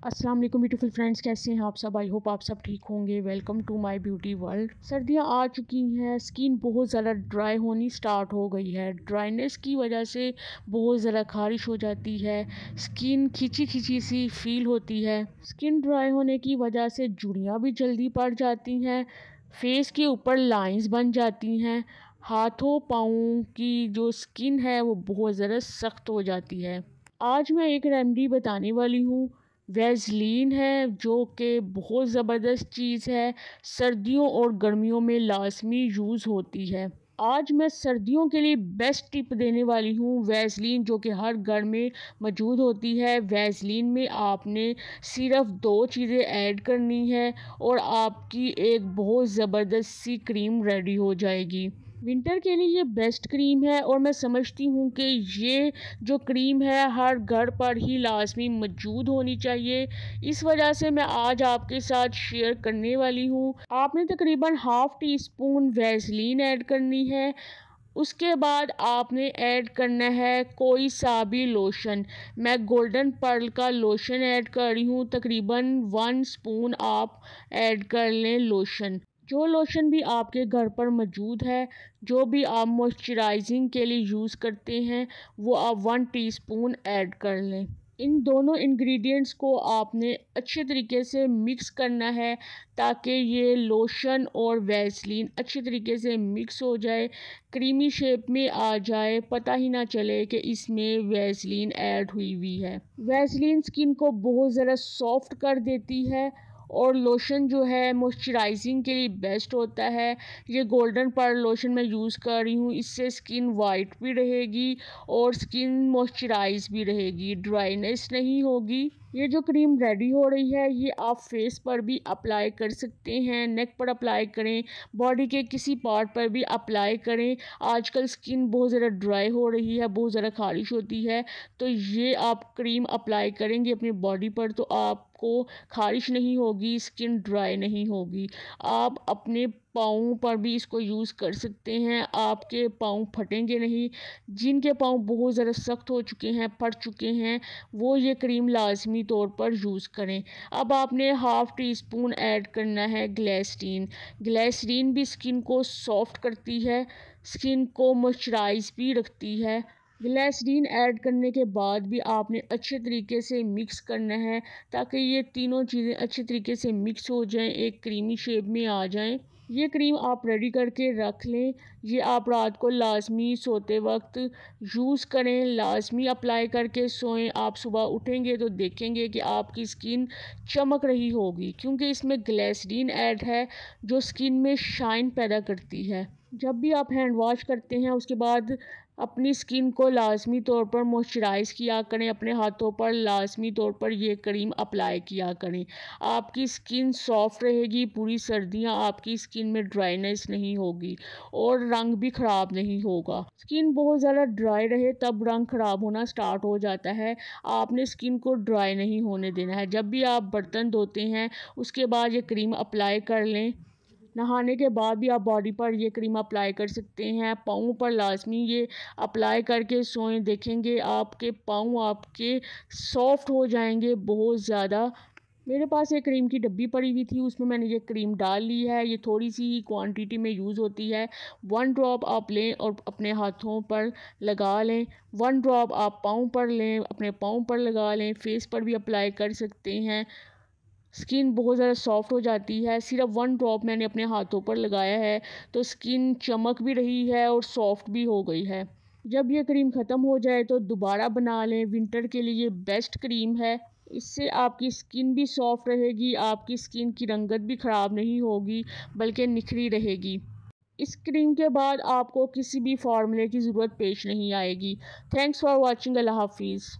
अस्सलाम वालेकुम beautiful friends कैसे हैं आप सब? आई होप आप सब ठीक होंगे. Welcome to my beauty world सर्दियाँ आ चुकी हैं. स्किन बहुत ज़्यादा ड्राई होनी स्टार्ट हो गई है. ड्राइनेस की वजह से बहुत ज़्यादा खारिश हो जाती है. स्किन खिंची खिंची सी फील होती है. स्किन ड्राई होने की वजह से जुड़ियाँ भी जल्दी पड़ जाती हैं. फेस के ऊपर लाइंस बन जाती हैं. हाथों, पाँव की जो स्किन है, वो बहुत ज़्यादा सख्त हो जाती है. आज मैं एक रेमडी बताने वाली हूँ. वेज़लिन है, जो कि बहुत ज़बरदस्त चीज़ है। सर्दियों और गर्मियों में लाजमी यूज़ होती है। आज मैं सर्दियों के लिए बेस्ट टिप देने वाली हूँ वैसलीन जो कि हर घर में मौजूद होती है। वैसलीन में आपने सिर्फ़ दो चीज़ें ऐड करनी है और आपकी एक बहुत ज़बरदस्त सी क्रीम रेडी हो जाएगी। विंटर के लिए ये बेस्ट क्रीम है और मैं समझती हूँ कि ये जो क्रीम है हर घर पर ही लाजमी मौजूद होनी चाहिए। इस वजह से मैं आज आपके साथ शेयर करने वाली हूँ। आपने तकरीबन half teaspoon Vaseline add करनी है। उसके बाद आपने ऐड करना है कोई सा भी लोशन। मैं गोल्डन पर्ल का लोशन ऐड कर रही हूँ। तकरीबन वन स्पून आप ऐड कर लें लोशन। जो लोशन भी आपके घर पर मौजूद है, जो भी आप मॉइस्चराइजिंग के लिए यूज़ करते हैं, वो आप वन टीस्पून ऐड कर लें। इन दोनों इंग्रेडिएंट्स को आपने अच्छे तरीके से मिक्स करना है, ताकि ये लोशन और वैसलीन अच्छे तरीके से मिक्स हो जाए क्रीमी शेप में आ जाए, पता ही ना चले कि इसमें वैसलीन ऐड हुई हुई है। वैसलीन स्किन को बहुत ज़रा सॉफ्ट कर देती है और लोशन जो है मॉइस्चराइजिंग के लिए बेस्ट होता है। ये गोल्डन पर लोशन मैं यूज़ कर रही हूँ। इससे स्किन वाइट भी रहेगी और स्किन मॉइस्चराइज भी रहेगी। ड्राइनेस नहीं होगी। ये जो क्रीम रेडी हो रही है, ये आप फेस पर भी अप्लाई कर सकते हैं। नेक पर अप्लाई करें। बॉडी के किसी पार्ट पर भी अप्लाई करें। आजकल स्किन बहुत ज़्यादा ड्राई हो रही है, बहुत ज़्यादा खारिश होती है। तो ये आप क्रीम अप्लाई करेंगे अपनी बॉडी पर तो आप आपको खारिश नहीं होगी स्किन ड्राई नहीं होगी। आप अपने पाँव पर भी इसको यूज़ कर सकते हैं। आपके पाँव फटेंगे नहीं। जिनके पाँव बहुत ज़्यादा सख्त हो चुके हैं, फट चुके हैं, वो ये क्रीम लाजमी तौर पर यूज़ करें। अब आपने हाफ़ टी स्पून ऐड करना है ग्लेसरीन ग्लेसरीन भी स्किन को सॉफ्ट करती है स्किन को मॉइस्चराइज भी रखती है। ग्लेसरीन ऐड करने के बाद भी आपने अच्छे तरीके से मिक्स करना है, ताकि ये तीनों चीज़ें अच्छे तरीके से मिक्स हो जाएँ, एक क्रीमी शेप में आ जाएँ। ये क्रीम आप रेडी करके रख लें। ये आप रात को लाजमी सोते वक्त यूज़ करें। लाजमी अप्लाई करके सोएँ। आप सुबह उठेंगे तो देखेंगे कि आपकी स्किन चमक रही होगी, क्योंकि इसमें ग्लेसरीन ऐड है, जो स्किन में शाइन पैदा करती है। जब भी आप हैंड वॉश करते हैं, उसके बाद अपनी स्किन को लाजमी तौर पर मॉइस्चराइज़ किया करें, अपने हाथों पर लाजमी तौर पर यह क्रीम अप्लाई किया करें। आपकी स्किन सॉफ्ट रहेगी, पूरी सर्दियाँ आपकी स्किन में ड्राइनेस नहीं होगी और रंग भी ख़राब नहीं होगा। स्किन बहुत ज़्यादा ड्राई रहे, तब रंग ख़राब होना स्टार्ट हो जाता है। आपने स्किन को ड्राई नहीं होने देना है। जब भी आप बर्तन धोते हैं, उसके बाद ये क्रीम अप्लाई कर लें। नहाने के बाद भी आप बॉडी पर ये क्रीम अप्लाई कर सकते हैं, पाँव पर लाजमी ये अप्लाई करके सोएँ, देखेंगे आपके पाँव आपके सॉफ्ट हो जाएँगे बहुत ज़्यादा। मेरे पास एक क्रीम की डब्बी पड़ी हुई थी, उसमें मैंने ये क्रीम डाल ली है, ये थोड़ी सी क्वांटिटी में यूज़ होती है। वन ड्रॉप आप लें और अपने हाथों पर लगा लें वन ड्रॉप आप पाँव पर लें, अपने पाँव पर लगा लें फेस पर भी अप्लाई कर सकते हैं। स्किन बहुत ज़्यादा सॉफ्ट हो जाती है। सिर्फ़ वन ड्रॉप मैंने अपने हाथों पर लगाया है तो स्किन चमक भी रही है और सॉफ्ट भी हो गई है। जब ये क्रीम ख़त्म हो जाए तो दोबारा बना लें। विंटर के लिए बेस्ट क्रीम है। इससे आपकी स्किन भी सॉफ्ट रहेगी, आपकी स्किन की रंगत भी ख़राब नहीं होगी, बल्कि निखरी रहेगी। इस क्रीम के बाद आपको किसी भी फार्मूले की ज़रूरत पेश नहीं आएगी। Thanks for watching. अल्लाह हाफिज़।